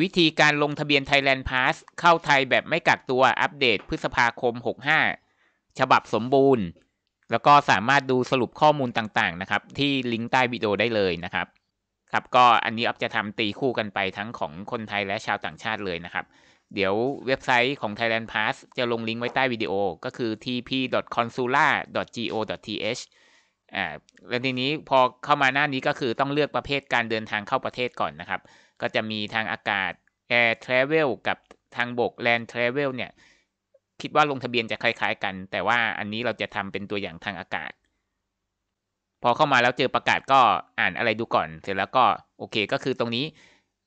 วิธีการลงทะเบียน Thailand Pass เข้าไทยแบบไม่กักตัวอัปเดตพฤษภาคม 65 ฉบับสมบูรณ์ แล้วก็สามารถดูสรุปข้อมูลต่างๆนะครับ ที่ลิงก์ใต้วิดีโอได้เลยนะครับ ครับก็อันนี้อัพจะทำตีคู่กันไปทั้งของคนไทยและชาวต่างชาติเลยนะครับ เดี๋ยวเว็บไซต์ของ Thailand Pass จะลงลิงก์ไว้ใต้วิดีโอ ก็คือ tp.consula.go.th อ่าแล้วทีนี้พอเข้ามาหน้านี้ก็คือต้องเลือกประเภทการเดินทางเข้าประเทศก่อนนะครับ ก็จะมีทางอากาศ Air Travel กับทางบก Land Travel เนี่ย คิดว่าลงทะเบียนจะคล้ายๆกัน แต่ว่าอันนี้เราจะทำเป็นตัวอย่างทางอากาศ พอเข้ามาแล้วเจอประกาศก็อ่านอะไรดูก่อน เสร็จแล้วก็โอเคก็คือตรงนี้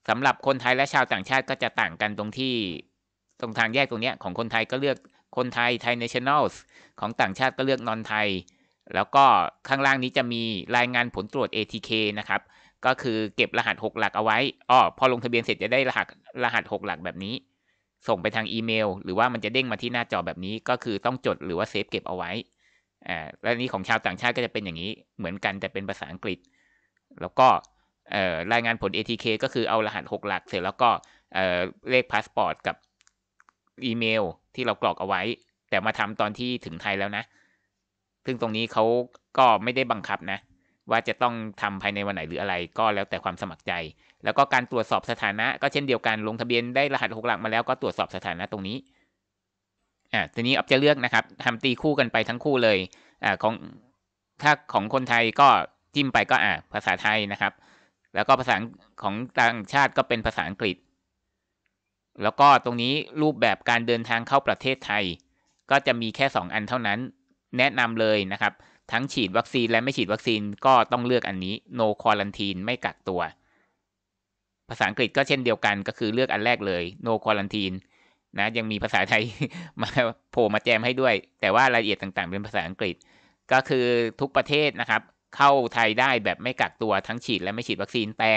สำหรับคนไทยและชาวต่างชาติก็จะต่างกันตรงที่ตรงทางแยกตรงเนี้ยของคนไทยก็เลือกคนไทยไทย nationals ของต่างชาติก็เลือก non-Thai แล้วก็ข้างล่างนี้จะมีรายงานผลตรวจ ATK นะครับ ก็คือเก็บรหัส 6 หลักเอาไว้อ้อพอลงทะเบียนเสร็จจะได้รหัสรหัส 6 หลักแบบนี้ ส่งไปทางอีเมล หรือว่ามันจะเด้งมาที่หน้าจอแบบนี้ ก็คือต้องจดหรือว่าเซฟเก็บเอาไว้อ่าและนี้ของชาวต่างชาติก็จะเป็นอย่างนี้เหมือนกันแต่เป็นภาษาอังกฤษ แล้วก็เอ่อรายงานผล ATK ก็คือเอารหัส 6 หลัก เสร็จแล้วก็เอ่อเลขพาสปอร์ตกับอีเมลที่เรากรอกเอาไว้ แต่มาทำตอนที่ถึงไทยแล้วนะ ซึ่งตรงนี้เขาก็ไม่ได้บังคับนะ ว่าจะต้องทำภายในวันไหนหรืออะไร ก็แล้วแต่ความสมัครใจ แล้วก็การตรวจสอบสถานะ ก็เช่นเดียวกันลงทะเบียนได้รหัสหกหลักมาแล้วก็ตรวจสอบสถานะตรงนี้อ่าทีนี้ออฟจะเลือกนะครับทำตีคู่กันไปทั้งคู่เลยอ่าของถ้าของคนไทยก็จิ้มไปก็อ่าภาษาไทยนะครับ แล้วก็ภาษาของต่างชาติก็เป็นภาษาอังกฤษ แล้วก็ตรงนี้รูปแบบการเดินทางเข้าประเทศไทย ก็จะมีแค่ 2 อันเท่านั้น แนะนำเลยนะครับ ทั้งฉีดวัคซีนและไม่ฉีดวัคซีนก็ต้องเลือกอันนี้ no quarantine ไม่กักตัว ภาษาอังกฤษก็เช่นเดียวกันก็คือเลือกอันแรกเลย no quarantine นะยังมีภาษาไทยมาโผล่มาแจมให้ด้วย แต่ว่ารายละเอียดต่างๆ เป็นภาษาอังกฤษ ก็คือทุกประเทศนะครับ เข้าไทยได้แบบไม่กักตัวทั้งฉีดและไม่ฉีดวัคซีนแต่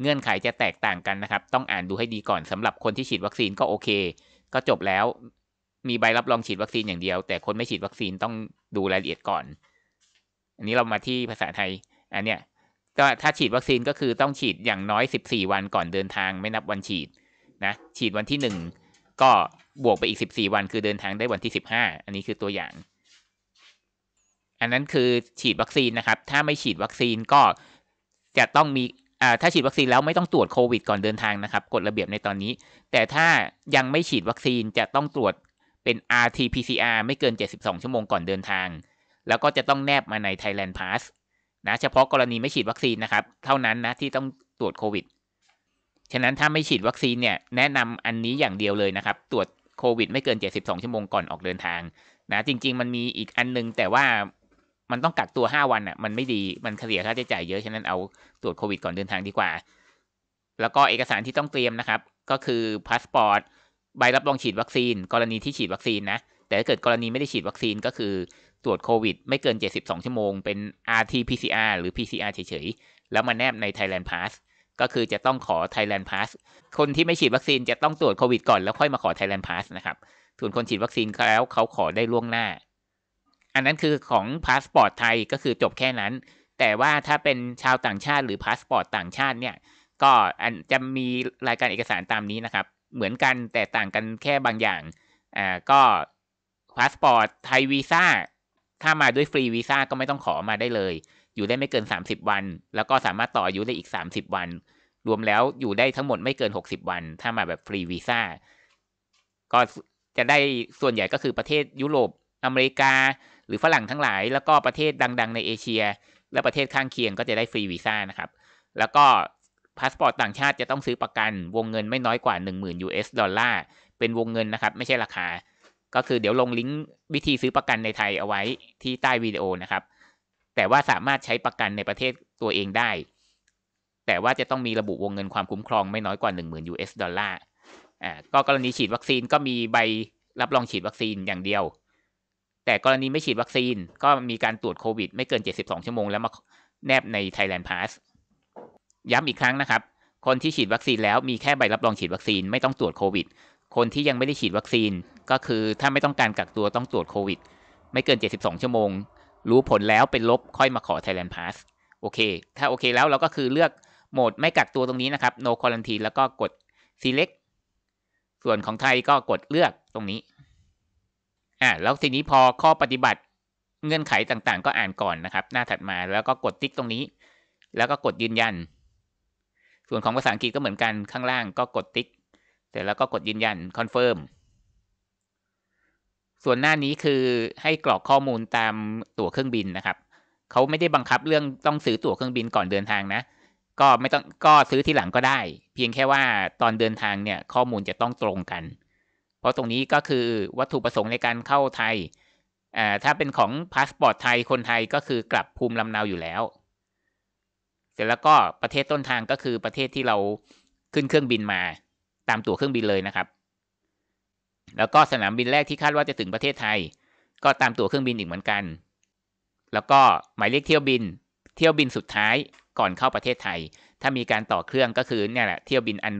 เงื่อนไขจะแตกต่างกันนะครับ ต้องอ่านดูให้ดีก่อนสำหรับคนที่ฉีดวัคซีนก็โอเค ก็จบแล้วมีใบรับรองฉีดวัคซีนอย่างเดียว แต่คนไม่ฉีดวัคซีนต้องดูรายละเอียดก่อน อันนี้เรามาที่ภาษาไทย อันเนี้ยก็ถ้าฉีดวัคซีนก็คือต้องฉีดอย่างน้อย 14 วันก่อนเดินทางไม่นับวันฉีดนะ ฉีดวันที่ 1 ก็บวกไปอีก 14 วันคือเดินทางได้วันที่ 15 อันนี้คือตัวอย่าง อันนั้นคือฉีดวัคซีนนะครับ ถ้าไม่ฉีดวัคซีนก็จะต้องมีอ่าถ้าฉีดวัคซีนแล้วไม่ต้องตรวจโควิดก่อนเดินทางนะครับกฎระเบียบในตอนนี้ แต่ถ้ายังไม่ฉีดวัคซีนจะต้องตรวจเป็น RT-PCR ไม่เกิน 72 ชั่วโมงก่อนเดินทาง แล้วก็จะต้องแนบมาใน Thailand Pass นะเฉพาะกรณีไม่ฉีดวัคซีนนะครับ เท่านั้นนะที่ต้องตรวจโควิด ฉะนั้นถ้าไม่ฉีดวัคซีนเนี่ยแนะนำอันนี้อย่างเดียวเลยนะครับ ตรวจโควิดไม่เกิน 72 ชั่วโมงก่อนออกเดินทางนะจริง ๆ มันมีอีกอันนึง แต่ว่ามันต้องกักตัว 5 วันอะมันไม่ดีมันเสียค่าใช้จ่ายเยอะฉะนั้นเอาตรวจโควิดก่อนเดินทางดีกว่า แล้วก็เอกสารที่ต้องเตรียมนะครับ ก็คือพาสปอร์ตใบรับรองฉีดวัคซีน กรณีที่ฉีดวัคซีนนะแต่ถ้าเกิดกรณีไม่ได้ฉีดวัคซีนก็คือ ตรวจโควิด ไม่เกิน 72 ชั่วโมง เป็น RT-PCR หรือ PCR เฉยๆ แล้วมาแนบใน Thailand Pass ก็คือจะต้องขอ Thailand Pass คนที่ไม่ฉีดวัคซีนจะต้องตรวจโควิดก่อนแล้วค่อยมาขอ Thailand Pass นะครับ ส่วนคนฉีดวัคซีนแล้วเขาขอได้ล่วงหน้า อันนั้นคือของพาสปอร์ตไทยก็คือจบแค่นั้น แต่ว่าถ้าเป็นชาวต่างชาติหรือพาสปอร์ตต่างชาติเนี่ย ก็อันจะมีรายการเอกสารตามนี้นะครับ เหมือนกันแต่ต่างกันแค่บางอย่าง อ่า ก็พาสปอร์ตไทยวีซ่า ถ้ามาด้วยฟรีวีซ่าก็ไม่ต้องขอมาได้เลย อยู่ได้ไม่เกิน 30 วัน แล้วก็สามารถต่ออายุได้อีก 30 วัน รวมแล้วอยู่ได้ทั้งหมดไม่เกิน 60 วัน ถ้ามาแบบฟรีวีซ่าก็จะได้ส่วนใหญ่ก็คือประเทศยุโรปอเมริกา หรือฝรั่งทั้งหลาย แล้วก็ประเทศดัง ๆ ในเอเชีย และประเทศข้างเคียงก็จะได้ฟรีวีซ่านะครับ แล้วก็พาสปอร์ตต่างชาติจะต้องซื้อประกัน วงเงินไม่น้อยกว่า 10,000 US ดอลลาร์เป็นวงเงินนะครับ ไม่ใช่ราคา ก็คือเดี๋ยวลงลิงก์วิธีซื้อประกันในไทยเอาไว้ที่ใต้วิดีโอนะครับ แต่ว่าสามารถใช้ประกันในประเทศตัวเองได้ แต่ว่าจะต้องมีระบุวงเงินความคุ้มครองไม่น้อยกว่า 10,000 US ดอลลาร์อ่าก็กรณีฉีดวัคซีนก็มีใบรับรองฉีดวัคซีนอย่างเดียว แต่กรณีไม่ฉีดวัคซีนก็มีการตรวจโควิด ไม่เกิน 72 ชั่วโมงแล้วมาแนบใน Thailand Pass ย้ำอีกครั้งนะครับ คนที่ฉีดวัคซีนแล้วมีแค่ใบรับรองฉีดวัคซีนไม่ต้องตรวจโควิด คนที่ยังไม่ได้ฉีดวัคซีน ก็คือถ้าไม่ต้องการกักตัวต้องตรวจโควิด ไม่เกิน 72 ชั่วโมง รู้ผลแล้วเป็นลบค่อยมาขอ Thailand Pass โอเค ถ้าโอเคแล้วเราก็คือเลือกโหมดไม่กักตัวตรงนี้นะครับ no quarantine แล้วก็กด select ส่วนของไทยก็กดเลือกตรงนี้ อ่าแล้วทีนี้พอข้อปฏิบัติเงื่อนไขต่างๆ ก็อ่านก่อนนะครับ หน้าถัดมาแล้วก็กดติ๊กตรงนี้ แล้วก็กดยืนยัน ส่วนของภาษาอังกฤษก็เหมือนกันข้างล่างก็กดติ๊ก เสร็จแล้วก็กดยืนยัน confirm ส่วนหน้านี้คือให้กรอกข้อมูลตามตั๋วเครื่องบินนะครับเขาไม่ได้บังคับเรื่องต้องซื้อตั๋วเครื่องบินก่อนเดินทางนะ ก็ไม่ต้องก็ซื้อทีหลังก็ได้ เพียงแค่ว่าตอนเดินทางเนี่ยข้อมูลจะต้องตรงกัน เพราะตรงนี้ก็คือวัตถุประสงค์ในการเข้าไทยอ่าถ้าเป็นของพาสปอร์ตไทยคนไทยก็คือกลับภูมิลำเนาอยู่แล้ว เสร็จแล้วก็ประเทศต้นทางก็คือประเทศที่เราขึ้นเครื่องบินมา ตามตั๋วเครื่องบินเลยนะครับ แล้วก็สนามบินแรกที่คาดว่าจะถึงประเทศไทย ก็ตามตั๋วเครื่องบินอีกเหมือนกัน แล้วก็หมายเลขเที่ยวบิน เที่ยวบินสุดท้ายก่อนเข้าประเทศไทย ถ้ามีการต่อเครื่องก็คือเนี่ยแหละเที่ยวบินอัน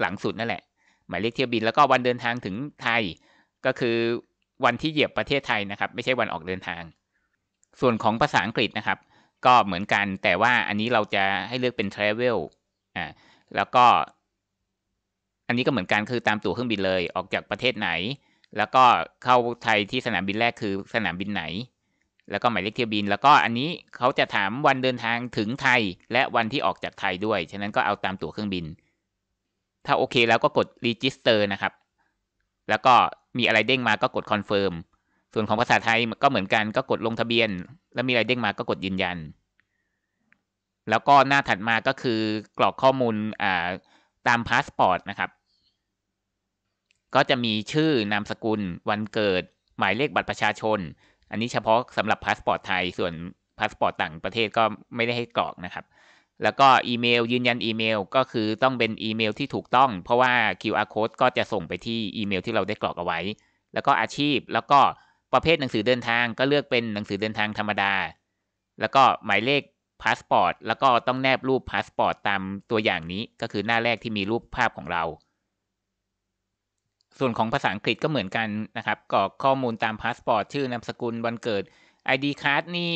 หลังสุดนั่นแหละ หมายเลขเที่ยวบินแล้วก็วันเดินทางถึงไทย ก็คือวันที่เหยียบประเทศไทยนะครับ ไม่ใช่วันออกเดินทาง ส่วนของภาษาอังกฤษนะครับ ก็เหมือนกันแต่ว่าอันนี้เราจะให้เลือกเป็น travel อ่าแล้วก็ อันนี้ก็เหมือนกันคือตามตั๋วเครื่องบินเลยออกจากประเทศไหน แล้วก็เข้าไทยที่สนามบินแรกคือสนามบินไหน แล้วก็หมายเลขเที่ยวบิน แล้วก็อันนี้เขาจะถามวันเดินทางถึงไทย และวันที่ออกจากไทยด้วย ฉะนั้นก็เอาตามตั๋วเครื่องบิน ถ้าโอเคแล้วก็กด register นะครับ แล้วก็มีอะไรเด้งมาก็กด confirm ส่วนของภาษาไทยก็เหมือนกันก็กดลงทะเบียน แล้วมีอะไรเด้งมาก็กดยืนยัน แล้วก็หน้าถัดมาก็คือกรอกข้อมูลอ่า ตามพาสปอร์ตนะครับ ก็จะมีชื่อนามสกุล วันเกิด หมายเลขบัตรประชาชน อันนี้เฉพาะสำหรับพาสปอร์ตไทย ส่วนพาสปอร์ตต่างประเทศก็ไม่ได้ให้กรอกนะครับ แล้วก็อีเมลยืนยันอีเมลก็คือต้องเป็นอีเมลที่ถูกต้อง เพราะว่า QR code ก็จะส่งไปที่อีเมลที่เราได้กรอกเอาไว้ แล้วก็อาชีพ แล้วก็ประเภทหนังสือเดินทางก็เลือกเป็นหนังสือเดินทางธรรมดา แล้วก็หมายเลข พาสปอร์ตแล้วก็ต้องแนบรูปพาสปอร์ตตามตัวอย่างนี้ก็คือหน้าแรกที่มีรูปภาพของเรา ส่วนของภาษาอังกฤษก็เหมือนกันนะครับกรอกข้อมูลตามพาสปอร์ตชื่อนามสกุลวันเกิด ID card นี่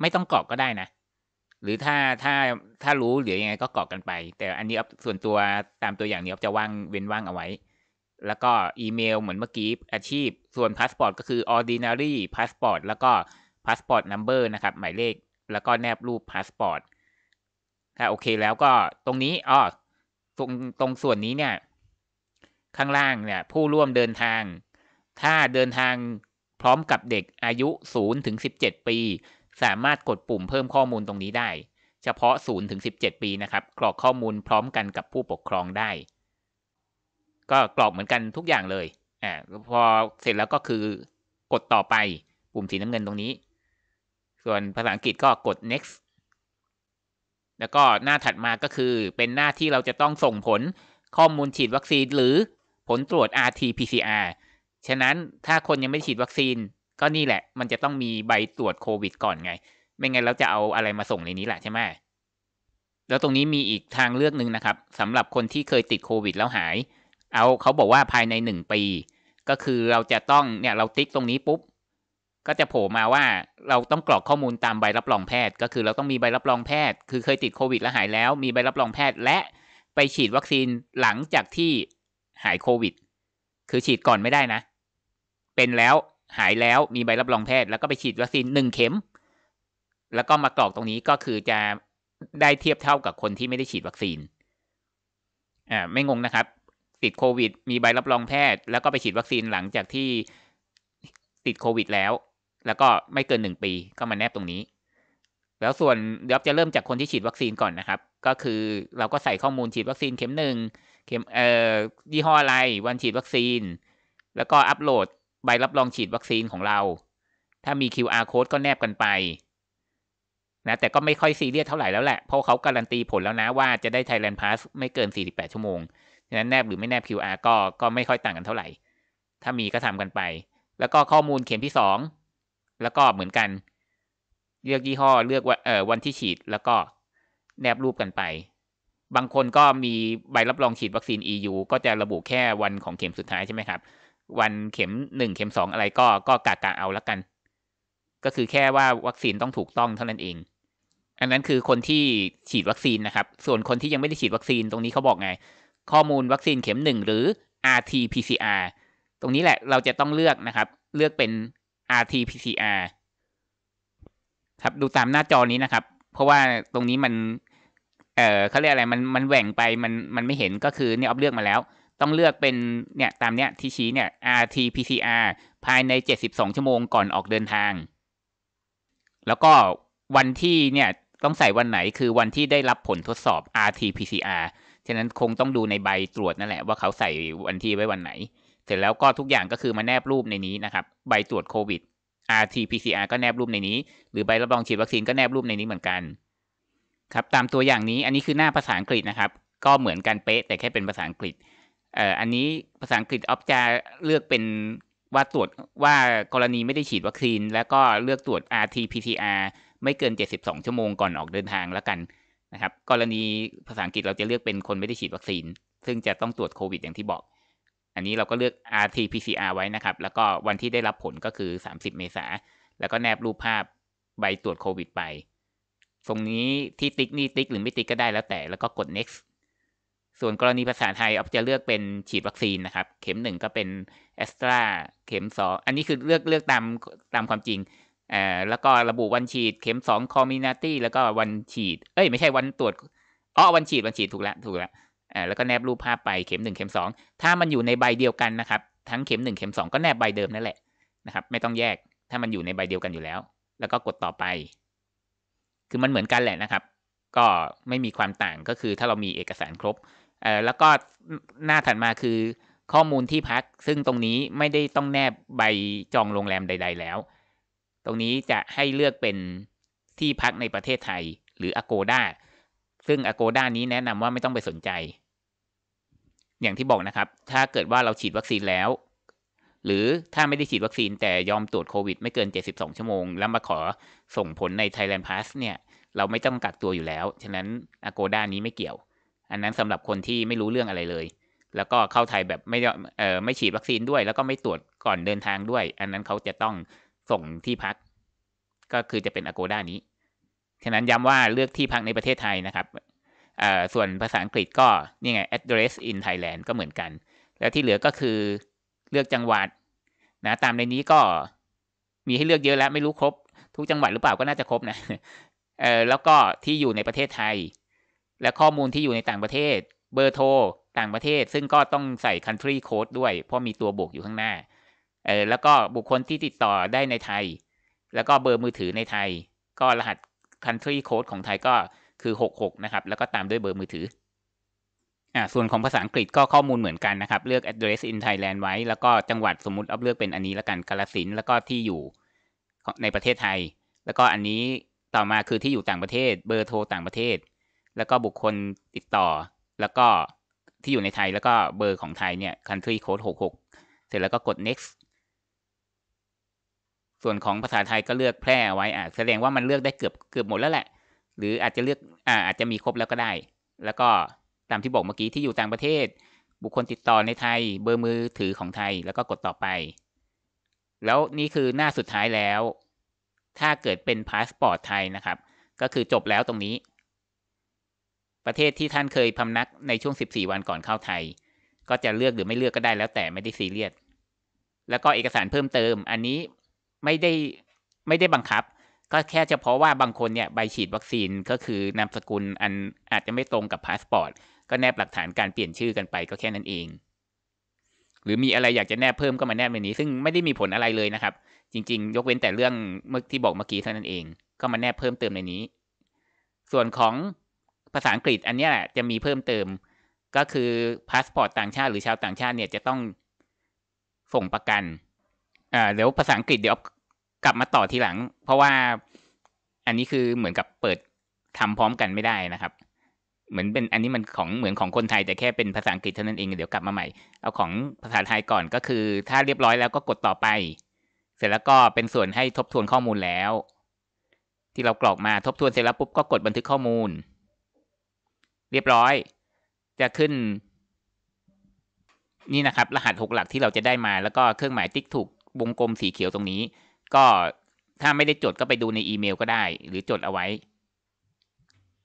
ไม่ต้องกรอกก็ได้นะ หรือถ้าถ้าถ้ารู้หรือยังไงก็กรอกกันไป แต่อันนี้ส่วนตัวตามตัวอย่างนี้จะว่างเว้นว่างเอาไว้ แล้วก็อีเมลเหมือนเมื่อกี้อาชีพ ส่วนพาสปอร์ตก็คือ ordinary passport แล้วก็ passport number นะครับหมายเลข แล้วก็แนบรูปพาสปอร์ตถ้าโอเคแล้วก็ตรงนี้อ๋อตรงตรงส่วนนี้เนี่ย ข้างล่างเนี่ย ผู้ร่วมเดินทาง ถ้าเดินทางพร้อมกับเด็กอายุ0ถึง17 ปี สามารถกดปุ่มเพิ่มข้อมูลตรงนี้ได้ เฉพาะ0ถึง17 ปีนะครับ กรอกข้อมูลพร้อมกันกับผู้ปกครองได้ ก็กรอกเหมือนกันทุกอย่างเลยอ่าพอเสร็จแล้วก็คือกดต่อไปปุ่มสีน้ำเงินตรงนี้ ส่วนภาษาอังกฤษก็กด next แล้วก็หน้าถัดมาก็คือเป็นหน้าที่เราจะต้องส่งผลข้อมูลฉีดวัคซีนหรือผลตรวจ RT-PCR ฉะนั้นถ้าคนยังไม่ฉีดวัคซีนก็นี่แหละ มันจะต้องมีใบตรวจโควิดก่อนไง ไม่งั้นเราจะเอาอะไรมาส่งในนี้แหละใช่ไหมแล้วตรงนี้มีอีกทางเลือกหนึ่งนะครับสำหรับคนที่เคยติดโควิดแล้วหาย เอาเขาบอกว่าภายในหนึ่งปี ก็คือเราจะต้องเนี่ยเราติ๊กตรงนี้ปุ๊บ ก็จะโผล่มาว่าเราต้องกรอกข้อมูลตามใบรับรองแพทย์ ก็คือเราต้องมีใบรับรองแพทย์ คือเคยติดโควิดแล้วหายแล้ว มีใบรับรองแพทย์ และไปฉีดวัคซีนหลังจากที่หายโควิด คือฉีดก่อนไม่ได้นะ เป็นแล้วหายแล้วมีใบรับรองแพทย์ แล้วก็ไปฉีดวัคซีนหนึ่งเข็ม แล้วก็มากรอกตรงนี้ก็คือจะได้เทียบเท่ากับคนที่ไม่ได้ฉีดวัคซีน อ่าไม่งงนะครับ ติดโควิด มีใบรับรองแพทย์ แล้วก็ไปฉีดวัคซีนหลังจากที่ติดโควิดแล้ว แล้วก็ไม่เกินหนึ่งปีก็มาแนบตรงนี้ แล้วส่วนเดี๋ยวจะเริ่มจากคนที่ฉีดวัคซีนก่อนนะครับ ก็คือเราก็ใส่ข้อมูลฉีดวัคซีนเข็มหนึ่งเข็มเอ่อยี่ห้ออะไรวันฉีดวัคซีน แล้วก็อัปโหลดใบรับรองฉีดวัคซีนของเรา ถ้ามี QR code ก็แนบกันไปนะแต่ก็ไม่ค่อยซีเรียสเท่าไหร่แล้วแหละ เพราะเขาการันตีผลแล้วนะว่าจะได้ Thailand Pass ไม่เกิน 48 ชั่วโมงฉะนั้นแนบหรือไม่แนบ QR ก็ก็ไม่ค่อยต่างกันเท่าไหร่ ถ้ามีก็ทำกันไป แล้วก็ข้อมูลเข็มที่สอง แล้วก็เหมือนกัน เลือกยี่ห้อเลือกว่าเอ่อวันที่ฉีดแล้วก็แนบรูปกันไป บางคนก็มีใบรับรองฉีดวัคซีน EU ก็จะระบุแค่วันของเข็มสุดท้ายใช่ไหมครับ วันเข็มหนึ่งเข็มสองอะไรก็ก็กากาเอาละกัน ก็คือแค่ว่าวัคซีนต้องถูกต้องเท่านั้นเอง อันนั้นคือคนที่ฉีดวัคซีนนะครับ ส่วนคนที่ยังไม่ได้ฉีดวัคซีนตรงนี้เขาบอกไง ข้อมูลวัคซีนเข็มหนึ่งหรือ RT-PCR ตรงนี้แหละเราจะต้องเลือกนะครับ เลือกเป็น RT-PCR ครับดูตามหน้าจอนี้นะครับ เพราะว่าตรงนี้มัน เอ่อเขาเรียกอะไรมันมันแหว่งไปมันมันไม่เห็นก็คือเนี่ยออฟเลือกมาแล้ว ต้องเลือกเป็นเนี่ยตามเนี้ยที่ชี้เนี่ย RT-PCR ภายใน 72 ชั่วโมงก่อนออกเดินทาง แล้วก็วันที่เนี่ยต้องใส่วันไหนคือวันที่ได้รับผลทดสอบ RT-PCR ฉะนั้นคงต้องดูในใบตรวจนั่นแหละว่าเขาใส่วันที่ไว้วันไหน เสร็จแล้วก็ทุกอย่างก็คือมาแนบรูปในนี้นะครับ ใบตรวจโควิด RT-PCR ก็แนบรูปในนี้ หรือใบรับรองฉีดวัคซีนก็แนบรูปในนี้เหมือนกันครับตามตัวอย่างนี้อันนี้คือหน้าภาษาอังกฤษนะครับ ก็เหมือนกันเป๊ะแต่แค่เป็นภาษาอังกฤษเอ่ออันนี้ภาษาอังกฤษออฟจะเลือกเป็นว่าตรวจว่ากรณีไม่ได้ฉีดวัคซีน แล้วก็เลือกตรวจ RT-PCR ไม่เกิน 72 ชั่วโมงก่อนออกเดินทางแล้วกันนะครับ กรณีภาษาอังกฤษเราจะเลือกเป็นคนไม่ได้ฉีดวัคซีน ซึ่งจะต้องตรวจโควิดอย่างที่บอก อันนี้เราก็เลือก RT-PCR ไว้นะครับ แล้วก็วันที่ได้รับผลก็คือ 30 เมษา แล้วก็แนบรูปภาพใบตรวจโควิดไป ตรงนี้ที่ติ๊กนี่ติ๊กหรือไม่ติ๊กก็ได้แล้วแต่ แล้วก็กด next ส่วนกรณีภาษาไทยออฟจะเลือกเป็นฉีดวัคซีนนะครับ เข็มหนึ่งก็เป็นแอสตราเข็มสองอันนี้คือเลือกเลือกตามตามความจริงอ่าแล้วก็ระบุวันฉีดเข็มสองคอมมินาตี้แล้วก็วันฉีด เอ้ยไม่ใช่วันตรวจอ๋อวันฉีดวันฉีดถูกแล้วถูกแล้ว อ่าแล้วก็แนบรูปภาพไปเข็มหนึ่งเข็มสองถ้ามันอยู่ในใบเดียวกันนะครับ ทั้งเข็มหนึ่งเข็มสองก็แนบใบเดิมนั่นแหละนะครับ ไม่ต้องแยกถ้ามันอยู่ในใบเดียวกันอยู่แล้ว แล้วก็กดต่อไป คือมันเหมือนกันแหละนะครับ ก็ไม่มีความต่างก็คือถ้าเรามีเอกสารครบเอ่อแล้วก็หน้าถัดมาคือข้อมูลที่พัก ซึ่งตรงนี้ไม่ได้ต้องแนบใบจองโรงแรมใด ๆ แล้ว ตรงนี้จะให้เลือกเป็นที่พักในประเทศไทยหรือ Agoda ซึ่ง Agoda นี้แนะนำว่าไม่ต้องไปสนใจ อย่างที่บอกนะครับ ถ้าเกิดว่าเราฉีดวัคซีนแล้ว หรือถ้าไม่ได้ฉีดวัคซีนแต่ยอมตรวจโควิดไม่เกิน 72 ชั่วโมง แล้วมาขอส่งผลใน Thailand Pass เนี่ย เราไม่ต้องกักตัวอยู่แล้ว ฉะนั้น Agoda นี้ไม่เกี่ยว อันนั้นสำหรับคนที่ไม่รู้เรื่องอะไรเลย แล้วก็เข้าไทยแบบไม่เอ่อไม่ฉีดวัคซีนด้วย แล้วก็ไม่ตรวจก่อนเดินทางด้วย อันนั้นเขาจะต้องส่งที่พัก ก็คือจะเป็น Agoda นี้ ฉะนั้นย้ำว่าเลือกที่พักในประเทศไทยนะครับส่วนภาษาอังกฤษก็นี่ไง address in Thailand ก็เหมือนกัน แล้วที่เหลือก็คือเลือกจังหวัดนะตามในนี้ก็มีให้เลือกเยอะแล้วไม่รู้ครบ ทุกจังหวัดหรือเปล่าก็น่าจะครบนะเออแล้วก็ที่อยู่ในประเทศไทย และข้อมูลที่อยู่ในต่างประเทศ เบอร์โทรต่างประเทศ ซึ่งก็ต้องใส่ country code ด้วย เพราะมีตัวบวกอยู่ข้างหน้าเออแล้วก็บุคคลที่ติดต่อได้ในไทย แล้วก็เบอร์มือถือในไทย ก็รหัส country code ของไทยก็คือ 66 นะครับ แล้วก็ตามด้วยเบอร์มือถืออ่าส่วนของภาษาอังกฤษก็ข้อมูลเหมือนกันนะครับ เลือก address in Thailand ไว้ แล้วก็จังหวัดสมมุติเอาเลือกเป็นอันนี้แล้วกันกาลสินแล้วก็ที่อยู่ในประเทศไทย แล้วก็อันนี้ต่อมาคือที่อยู่ต่างประเทศ เบอร์โทรต่างประเทศ แล้วก็บุคคลติดต่อ แล้วก็ที่อยู่ในไทยแล้วก็เบอร์ของไทยเนี่ย country code 66 เสร็จแล้วก็กด next ส่วนของภาษาไทยก็เลือกแพร่ไว้อ่าแสดงว่ามันเลือกได้เกือบเกือบหมดแล้วแหละ หรืออาจจะเลือกอ่าอาจจะมีครบแล้วก็ได้ แล้วก็ตามที่บอกเมื่อกี้ที่อยู่ต่างประเทศ บุคคลติดต่อในไทย เบอร์มือถือของไทยแล้วก็กดต่อไป แล้วนี่คือหน้าสุดท้ายแล้ว ถ้าเกิดเป็นพาสปอร์ตไทยนะครับ ก็คือจบแล้วตรงนี้ ประเทศที่ท่านเคยพำนักในช่วง 14 วันก่อนเข้าไทย ก็จะเลือกหรือไม่เลือกก็ได้แล้วแต่ไม่ได้ซีเรียสแล้วก็เอกสารเพิ่มเติม อันนี้ ไม่ได้ไม่ได้บังคับ ก็แค่เฉพาะว่าบางคนเนี่ยใบฉีดวัคซีนก็คือนามสกุลอันอาจจะไม่ตรงกับพาสปอร์ตก็แนบหลักฐานการเปลี่ยนชื่อกันไปก็แค่นั้นเอง หรือมีอะไรอยากจะแนบเพิ่มก็มาแนบในนี้ ซึ่งไม่ได้มีผลอะไรเลยนะครับ จริง ๆ ยกเว้นแต่เรื่องเมื่อที่บอกเมื่อกี้เท่านั้นเอง ก็มาแนบเพิ่มเติมในนี้ ส่วนของภาษาอังกฤษอันนี้แหละจะมีเพิ่มเติม ก็คือพาสปอร์ตต่างชาติหรือชาวต่างชาติเนี่ยจะต้องส่งประกัน อ่าเดี๋ยวภาษาอังกฤษเดี๋ยวกลับมาต่อทีหลัง เพราะว่าอันนี้คือเหมือนกับเปิดทำพร้อมกันไม่ได้นะครับ เหมือนเป็นอันนี้มันของเหมือนของคนไทยแต่แค่เป็นภาษาอังกฤษเท่านั้นเองเดี๋ยวกลับมาใหม่ เอาของภาษาไทยก่อนก็คือ ถ้าเรียบร้อยแล้วก็กดต่อไป เสร็จแล้วก็เป็นส่วนให้ทบทวนข้อมูลแล้ว ที่เรากรอกมาทบทวนเสร็จแล้วปุ๊บก็กดบันทึกข้อมูล เรียบร้อย จะขึ้น นี่นะครับ รหัสหกหลักที่เราจะได้มาแล้วก็เครื่องหมายติ๊กถูก วงกลมสีเขียวตรงนี้ ก็ถ้าไม่ได้จดก็ไปดูในอีเมลก็ได้ หรือจดเอาไว้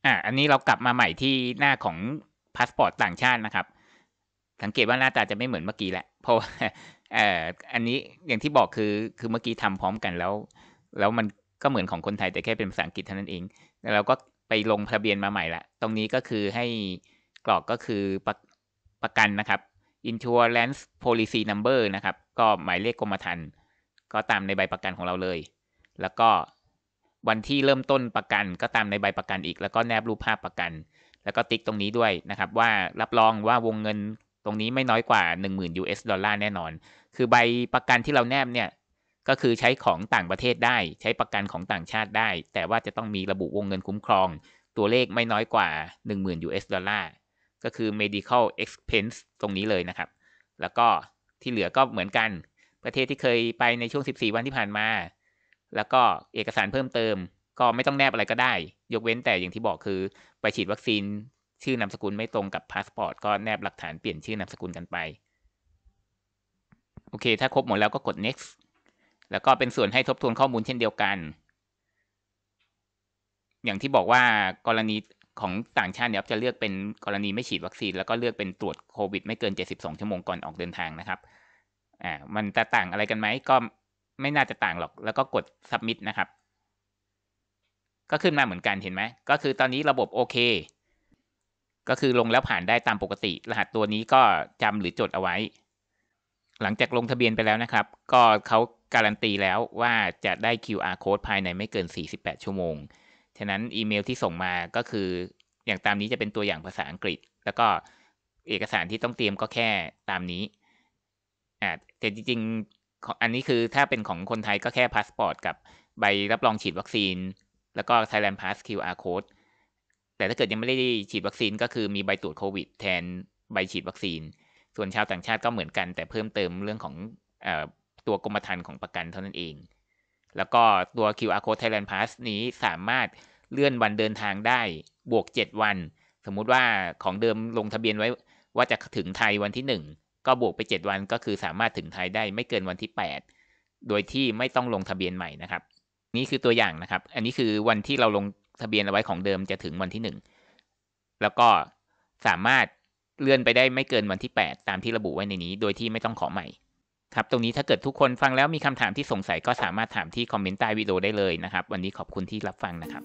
อ่าอันนี้เรากลับมาใหม่ที่หน้าของพาสปอร์ตต่างชาตินะครับ สังเกตว่าหน้าตาจะไม่เหมือนเมื่อกี้แหละ เพราะว่าเอ่ออันนี้อย่างที่บอกคือคือเมื่อกี้ทำพร้อมกันแล้ว แล้วมันก็เหมือนของคนไทยแต่แค่เป็นภาษาอังกฤษเท่านั้นเอง แล้วเราก็ไปลงทะเบียนมาใหม่ละ ตรงนี้ก็คือให้กรอกก็คือประประกันนะครับ insurance policy number นะครับ ก็หมายเลขกรมธรรม์ก็ตามในใบประกันของเราเลย แล้วก็วันที่เริ่มต้นประกันก็ตามในใบประกันอีก แล้วก็แนบรูปภาพประกัน แล้วก็ติ๊กตรงนี้ด้วยนะครับ ว่ารับรองว่าวงเงินตรงนี้ไม่น้อยกว่า 10,000 US ดอลลาร์แน่นอน คือใบประกันที่เราแนบเนี่ยก็คือใช้ของต่างประเทศได้ ใช้ประกันของต่างชาติได้ แต่ว่าจะต้องมีระบุวงเงินคุ้มครอง ตัวเลขไม่น้อยกว่า 10,000 US ดอลลาร์ก็คือ medical expense ตรงนี้เลยนะครับ แล้วก็ ที่เหลือก็เหมือนกัน ประเทศที่เคยไปในช่วง 14 วันที่ผ่านมา แล้วก็เอกสารเพิ่มเติม ก็ไม่ต้องแนบอะไรก็ได้ ยกเว้นแต่อย่างที่บอกคือ ไปฉีดวัคซีนชื่อนามสกุลไม่ตรงกับพาสปอร์ตก็แนบหลักฐานเปลี่ยนชื่อนามสกุลกันไป โอเค ถ้าครบหมดแล้วก็กด next แล้วก็เป็นส่วนให้ทบทวนข้อมูลเช่นเดียวกัน อย่างที่บอกว่ากรณี ของต่างชาติเนี่ยจะเลือกเป็นกรณีไม่ฉีดวัคซีน แล้วก็เลือกเป็นตรวจโควิด ไม่เกิน 72 ชั่วโมงก่อนออกเดินทางนะครับอ่ามันจะต่างอะไรกันไหมก็ไม่น่าจะต่างหรอก แล้วก็กด submit นะครับ ก็ขึ้นมาเหมือนกันเห็นไหมก็คือตอนนี้ระบบโอเค ก็คือลงแล้วผ่านได้ตามปกติ รหัสตัวนี้ก็จำหรือจดเอาไว้ หลังจากลงทะเบียนไปแล้วนะครับ ก็เขาการันตีแล้วว่าจะได้ QR code ภายในไม่เกิน 48 ชั่วโมง ฉะนั้นอีเมลที่ส่งมาก็คืออย่างตามนี้จะเป็นตัวอย่างภาษาอังกฤษ แล้วก็เอกสารที่ต้องเตรียมก็แค่ตามนี้อ่าแต่จริงๆอันนี้คือถ้าเป็นของคนไทยก็แค่พาสปอร์ตกับใบรับรองฉีดวัคซีน แล้วก็ Thailand Pass QR code แต่ถ้าเกิดยังไม่ได้ฉีดวัคซีนก็คือมีใบตรวจโควิดแทนใบฉีดวัคซีน ส่วนชาวต่างชาติก็เหมือนกัน แต่เพิ่มเติมเรื่องของอตัวกรมธรรม์ของประกันเท่านั้นเอง แล้วก็ตัว QR code Thailand Pass นี้สามารถเลื่อนวันเดินทางได้บวก 7 วัน สมมุติว่าของเดิมลงทะเบียนไว้ว่าจะถึงไทยวันที่ 1 ก็บวกไป 7 วันก็คือสามารถถึงไทยได้ไม่เกินวันที่ 8 โดยที่ไม่ต้องลงทะเบียนใหม่นะครับ นี่คือตัวอย่างนะครับ อันนี้คือวันที่เราลงทะเบียนเอาไว้ของเดิมจะถึงวันที่ 1 แล้วก็สามารถเลื่อนไปได้ไม่เกินวันที่ 8 ตามที่ระบุไว้ในนี้ โดยที่ไม่ต้องขอใหม่ ครับตรงนี้ถ้าเกิดทุกคนฟังแล้วมีคำถามที่สงสัยก็สามารถถามที่คอมเมนต์ใต้วิดีโอได้เลยนะครับ วันนี้ขอบคุณที่รับฟังนะครับ